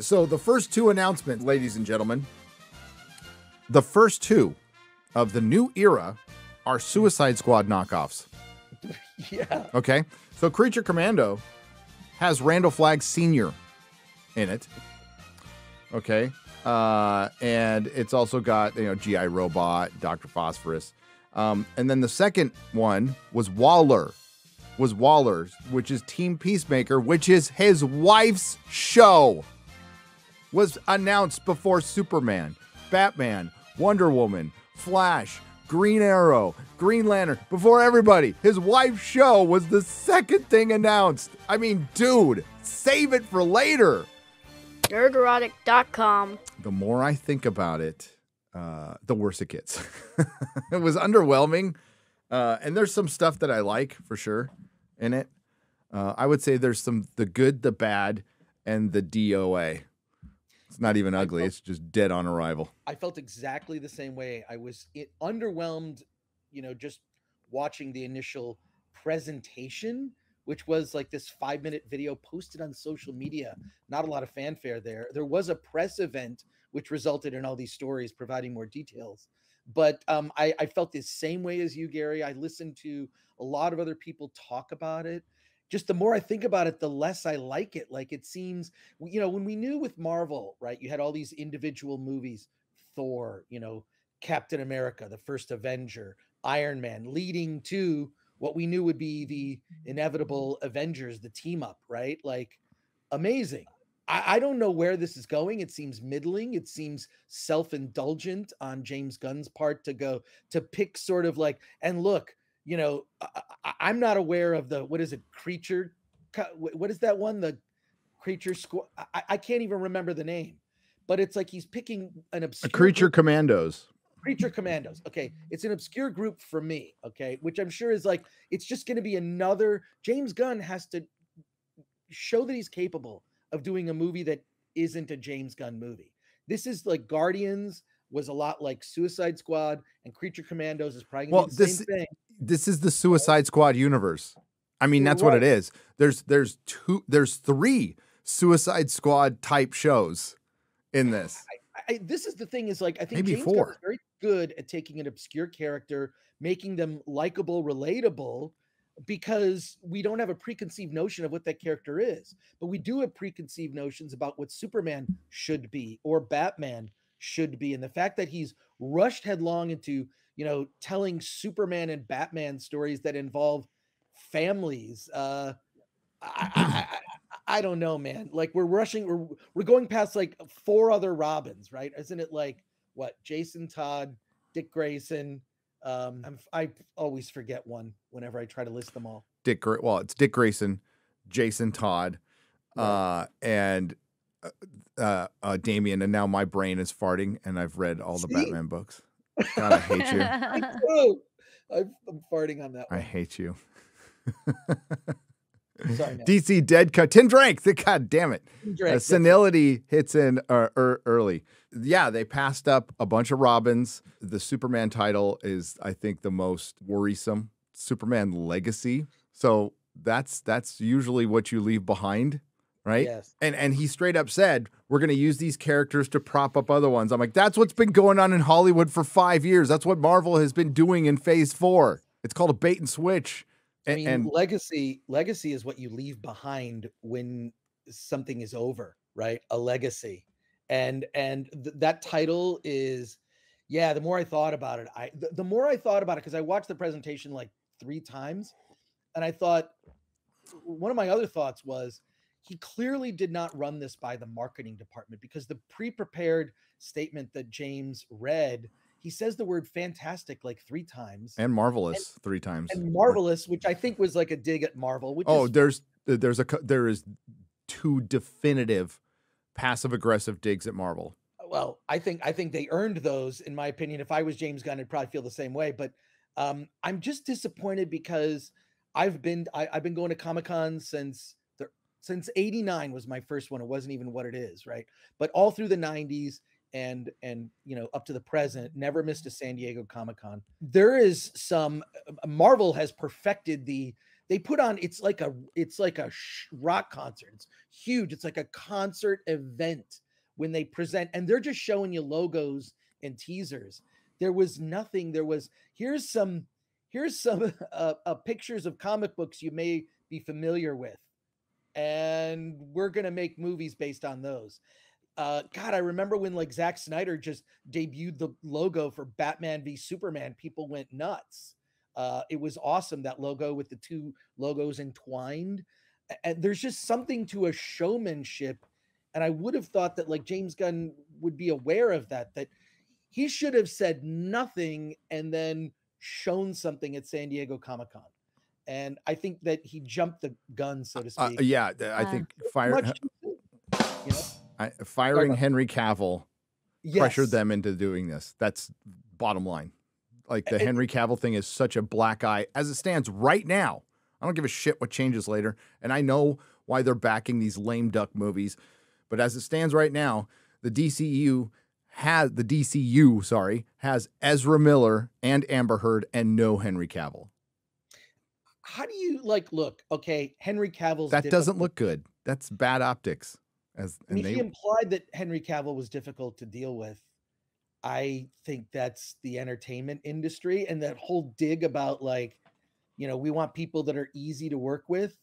So the first two announcements, ladies and gentlemen, the first two of the new era are Suicide Squad knockoffs. Yeah. Okay. So Creature Commando has Randall Flagg Sr. in it. Okay. Uh, and it's also got, you know, G.I. Robot, Dr. Phosphorus. Um, and then the second one was Waller, was Waller's, which is Team Peacemaker, which is his wife's show, was announced before Superman, Batman, Wonder Woman, Flash, Green Arrow, Green Lantern, before everybody. His wife's show was the second thing announced. I mean, dude, save it for later. Nerdrotic.com. The more I think about it, uh, the worse it gets. it was underwhelming. Uh, and there's some stuff that I like for sure in it. Uh, I would say there's some the good, the bad, and the DOA. It's not even ugly. It's just dead on arrival. I felt exactly the same way. I was it, underwhelmed, you know, just watching the initial presentation, which was like this five minute video posted on social media. Not a lot of fanfare there. There was a press event, which resulted in all these stories providing more details. But um, I, I felt the same way as you, Gary. I listened to a lot of other people talk about it just the more I think about it, the less I like it. Like it seems, you know, when we knew with Marvel, right, you had all these individual movies, Thor, you know, Captain America, the first Avenger, Iron Man, leading to what we knew would be the inevitable Avengers, the team up, right? Like amazing. I, I don't know where this is going. It seems middling. It seems self indulgent on James Gunn's part to go to pick sort of like, and look, you know, I, am not aware of the what is it, creature? What is that one? The creature squad. I, I, can't even remember the name, but it's like he's picking an obscure a creature group. commandos. Creature Commandos. Okay. It's an obscure group for me. Okay. Which I'm sure is like, it's just going to be another. James Gunn has to show that he's capable of doing a movie that isn't a James Gunn movie. This is like Guardians was a lot like Suicide Squad and Creature Commandos is probably well, this, thing. This is the Suicide Squad universe. I mean, that's what it is. There's there's two there's three Suicide Squad type shows in this. I, I, this is the thing is like I think Maybe James four. is very good at taking an obscure character, making them likable, relatable, because we don't have a preconceived notion of what that character is, but we do have preconceived notions about what Superman should be or Batman should be. And the fact that he's rushed headlong into, you know, telling Superman and Batman stories that involve families. Uh, I, I, I, don't know, man. Like we're rushing, we're we're going past like four other Robins, right? Isn't it like what Jason Todd, Dick Grayson? Um, I'm, I always forget one whenever I try to list them all. Dick, well, it's Dick Grayson, Jason Todd, uh, and uh, uh, uh, Damian, and now my brain is farting, and I've read all the Batman books. God, I hate you. I am farting on that. One. I hate you. Sorry, DC dead cut. Tim Drake. God damn it. Drake, uh, senility hits in uh, er, early. Yeah, they passed up a bunch of Robins. The Superman title is, I think, the most worrisome. Superman Legacy. So that's that's usually what you leave behind right? Yes. And and he straight up said, "We're going to use these characters to prop up other ones." I'm like, "That's what's been going on in Hollywood for 5 years. That's what Marvel has been doing in Phase 4. It's called a bait and switch." I mean, and, legacy legacy is what you leave behind when something is over, right? A legacy. And and th- that title is yeah, the more I thought about it, I the, the more I thought about it cuz I watched the presentation like 3 times and I thought one of my other thoughts was he clearly did not run this by the marketing department because the pre-prepared statement that James read, he says the word fantastic like three times and marvelous and, three times and marvelous, which I think was like a dig at Marvel. Which oh, is, there's there's a there is two definitive passive aggressive digs at Marvel. Well, I think I think they earned those in my opinion. If I was James Gunn, I'd probably feel the same way. But um, I'm just disappointed because I've been I, I've been going to Comic Con since since 89 was my first one it wasn't even what it is right but all through the 90s and and you know up to the present never missed a san diego comic-con there is some uh, marvel has perfected the they put on it's like a it's like a rock concert. It's huge. It's like a concert event when they present and they're just showing you logos and teasers. There was nothing. There was here's some here's some uh, uh, pictures of comic books you may be familiar with, and we're gonna make movies based on those. Uh, God, I remember when like Zack Snyder just debuted the logo for Batman v Superman. People went nuts. Uh, it was awesome that logo with the two logos entwined. And there's just something to a showmanship. And I would have thought that like James Gunn would be aware of that, that he should have said nothing and then shown something at San Diego Comic Con. And I think that he jumped the gun, so to Uh, speak. yeah, th- I Uh, think fire, Much you know? I, firing Henry Cavill pressured them into doing this. That's bottom line. Like the It- Henry Cavill thing is such a black eye as it stands right now. I don't give a shit what changes later. And I know why they're backing these lame duck movies. But as it stands right now, the DCU has the DCU, sorry, has Ezra Miller and Amber Heard and no Henry Cavill. How do you like look? Okay, Henry Cavill's That doesn't look good. That's bad optics. As I mean, and he implied that Henry Cavill was difficult to deal with. I think that's the entertainment industry and that whole dig about like, you know, we want people that are easy to work with.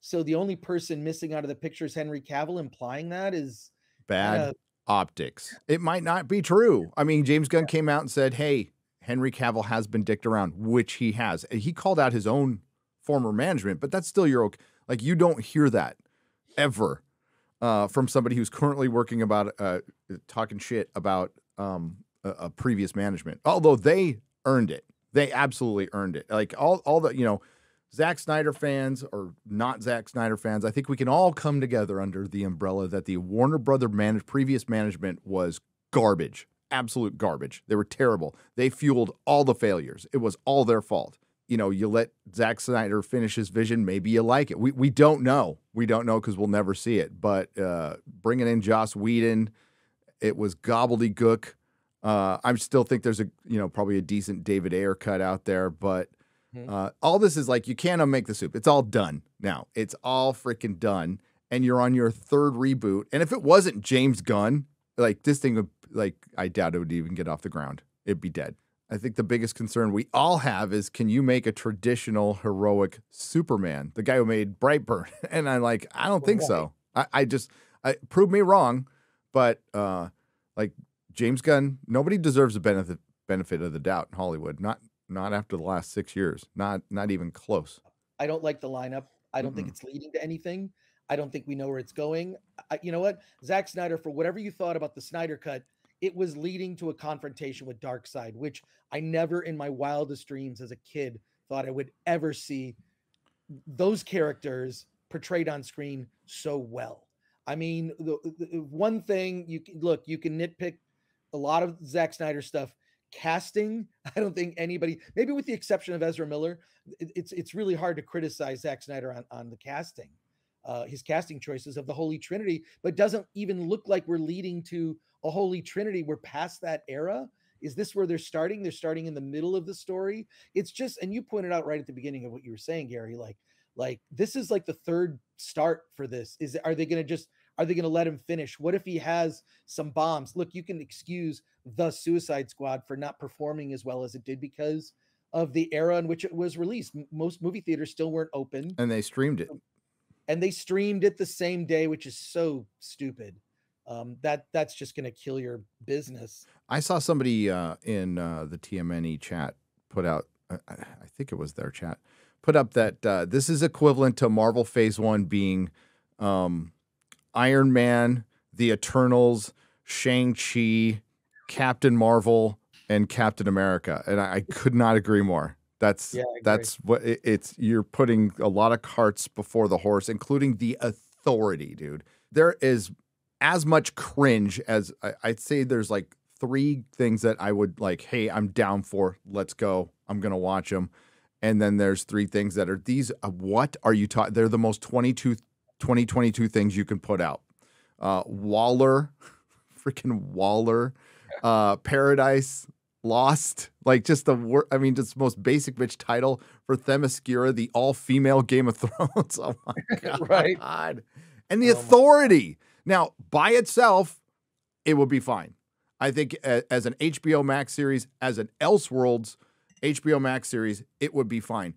So the only person missing out of the picture is Henry Cavill. Implying that is bad kinda- optics. It might not be true. I mean, James Gunn came out and said, "Hey, Henry Cavill has been dicked around," which he has. He called out his own former management, but that's still your like you don't hear that ever uh, from somebody who's currently working about uh, talking shit about um, a, a previous management. Although they earned it, they absolutely earned it. Like all all the you know. Zack Snyder fans or not Zack Snyder fans, I think we can all come together under the umbrella that the Warner Brother managed previous management was garbage, absolute garbage. They were terrible. They fueled all the failures. It was all their fault. You know, you let Zack Snyder finish his vision, maybe you like it. We we don't know. We don't know because we'll never see it. But uh, bringing in Joss Whedon, it was gobbledygook. Uh, I still think there's a you know probably a decent David Ayer cut out there, but Mhm. uh, all this is like you can't unmake the soup. It's all done now. It's all freaking done, and you're on your third reboot. And if it wasn't James Gunn, like this thing would like I doubt it would even get off the ground. It'd be dead. I think the biggest concern we all have is can you make a traditional heroic Superman, the guy who made Brightburn? And I'm like, I don't think so. I, I just I prove me wrong, but uh like James Gunn, nobody deserves the benefit benefit of the doubt in Hollywood. Not not after the last six years. Not not even close. I don't like the lineup. I don't think it's leading to anything. I don't think we know where it's going. I, you know what? Zack Snyder, for whatever you thought about the Snyder cut, it was leading to a confrontation with Darkseid, which I never in my wildest dreams as a kid thought I would ever see those characters portrayed on screen so well. I mean, the, the one thing you can look, you can nitpick a lot of Zack Snyder stuff. Casting, I don't think anybody, maybe with the exception of Ezra Miller, it- it's it's really hard to criticize Zack Snyder on, on the casting, uh, his casting choices of the Holy Trinity, but doesn't even look like we're leading to a Holy Trinity. We're past that era. Is this where they're starting? They're starting in the middle of the story. It's just, and you pointed out right at the beginning of what you were saying, Gary, like like this is like the third start for this. Is are they going to just are they going to let him finish? What if he has some bombs? Look, you can excuse the Suicide Squad for not performing as well as it did because of the era in which it was released. Most movie theaters still weren't open And they streamed it. And they streamed it the same day, which is so stupid. Um, that that's just going to kill your business. I saw somebody uh, in uh, the TMNE chat put out, I, I think it was their chat, put up that uh, this is equivalent to Marvel Phase One being um, Iron Man, The Eternals, Shang Chi, Captain Marvel, and Captain America, and I, I could not agree more. That's Yeah, that's what it, it's. You're putting a lot of carts before the horse, including the authority, dude. There is as much cringe as I, I'd say. There's like three things that I would like. Hey, I'm down for. Let's go. I'm gonna watch them. And then there's three things that are these. Uh, what are you talking? They're the most 22, 2022 things you can put out. Uh, Waller, freaking Waller, uh, Paradise, Lost, like just the wor- I mean, just most basic bitch title for Themyscira, the all-female Game of Thrones. oh my god! Right. And the Oh authority. Now, by itself, it would be fine. I think as an HBO Max series, as an Elseworlds HBO Max series, it would be fine.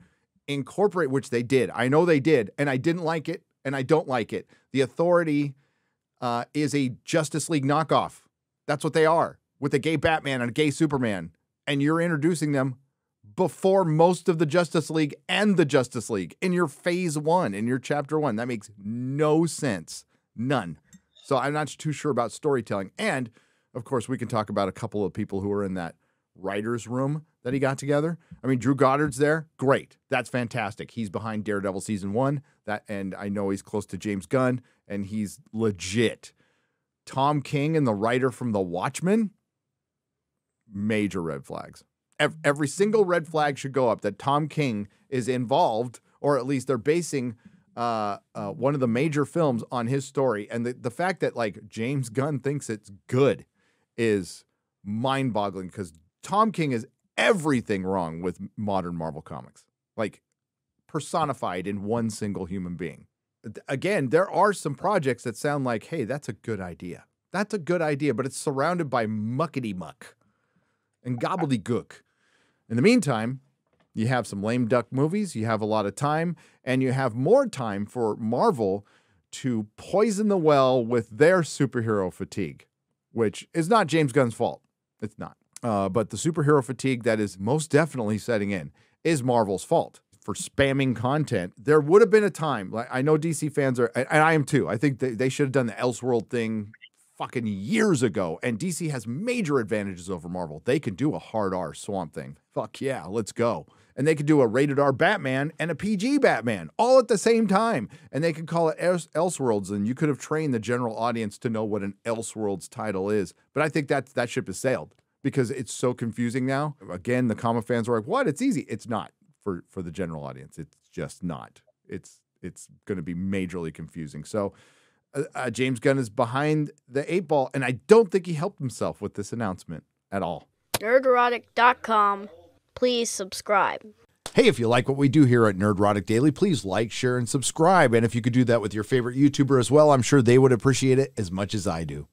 Incorporate, which they did. I know they did, and I didn't like it, and I don't like it. The Authority uh, is a Justice League knockoff. That's what they are, with a gay Batman and a gay Superman, and you're introducing them before most of the Justice League and the Justice League in your Phase One, in your Chapter One. That makes no sense, none. So I'm not too sure about storytelling, and of course, we can talk about a couple of people who are in that writers' room that he got together. I mean, Drew Goddard's there. Great. That's fantastic. He's behind Daredevil season one. That and I know he's close to James Gunn, and he's legit. Tom King and the writer from The Watchmen, major red flags. Every single red flag should go up that Tom King is involved, or at least they're basing uh, uh, one of the major films on his story. And the, the fact that like James Gunn thinks it's good is mind boggling because Tom King is everything wrong with modern Marvel comics, like personified in one single human being. Again, there are some projects that sound like, hey, that's a good idea. That's a good idea, but it's surrounded by muckety muck and gobbledygook. In the meantime, you have some lame duck movies, you have a lot of time, and you have more time for Marvel to poison the well with their superhero fatigue, which is not James Gunn's fault. It's not. Uh, but the superhero fatigue that is most definitely setting in is Marvel's fault for spamming content. There would have been a time, like I know DC fans are, and I am too. I think they, they should have done the Elseworld thing fucking years ago. And DC has major advantages over Marvel. They can do a hard R swamp thing. Fuck yeah, let's go. And they could do a rated R Batman and a PG Batman all at the same time. And they could call it Else- Elseworlds. And you could have trained the general audience to know what an Elseworlds title is. But I think that that ship has sailed because it's so confusing now. Again, the comic fans are like, what? It's easy. It's not for for the general audience. It's just not. It's it's going to be majorly confusing. So uh, James Gunn is behind the eight ball, and I don't think he helped himself with this announcement at all. Nerdrotic.com. Please subscribe. Hey, if you like what we do here at Nerdrotic Daily, please like, share, and subscribe. And if you could do that with your favorite YouTuber as well, I'm sure they would appreciate it as much as I do.